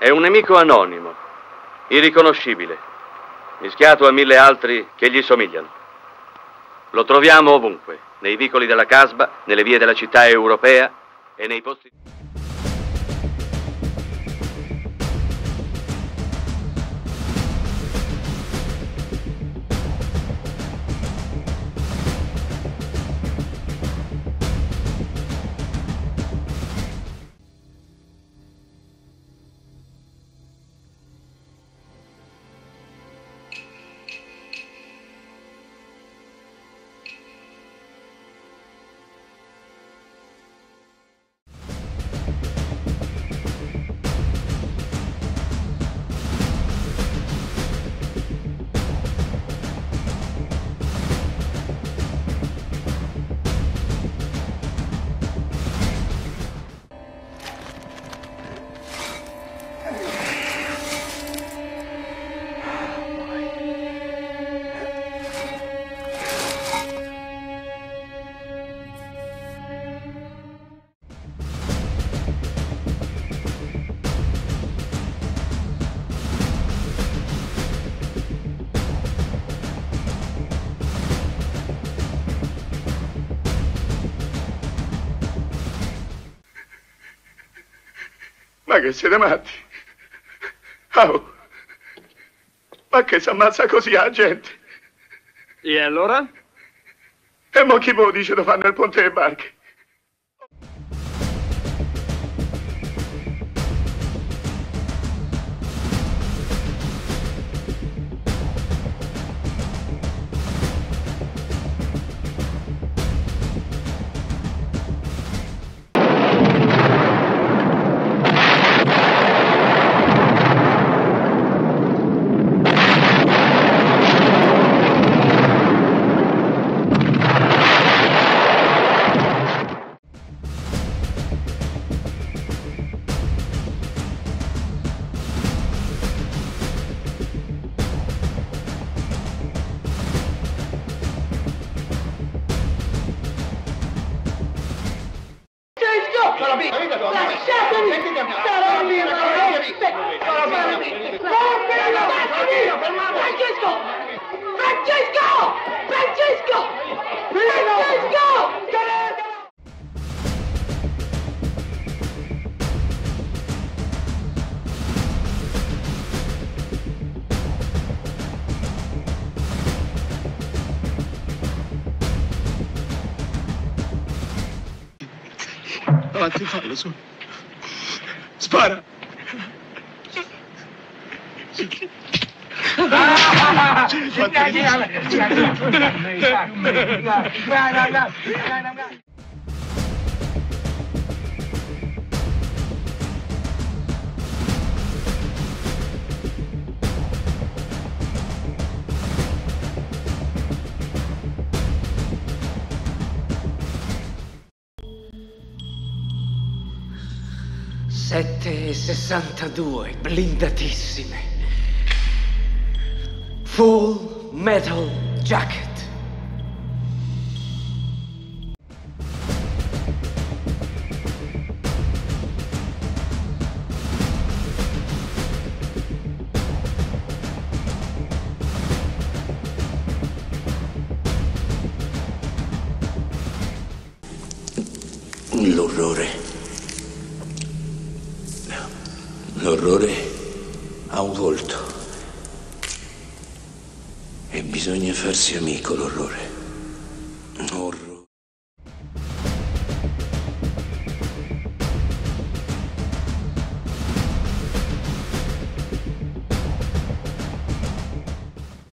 È un nemico anonimo, irriconoscibile, mischiato a mille altri che gli somigliano. Lo troviamo ovunque, nei vicoli della casba, nelle vie della città europea e nei posti... Ma che siete matti? Oh. Ma che si ammazza così la gente? E allora? E mo chi voi dice da fare nel ponte delle barche? Sarabi, lasciatemi, Sarabi, Sarabi, Sarabi, Sarabi, Sarabi, Sarabi, Avanti, fallo su. Spara! Sette e sessantadue, blindatissime. Full metal jacket. L'orrore. L'orrore ha un volto. E bisogna farsi amico l'orrore.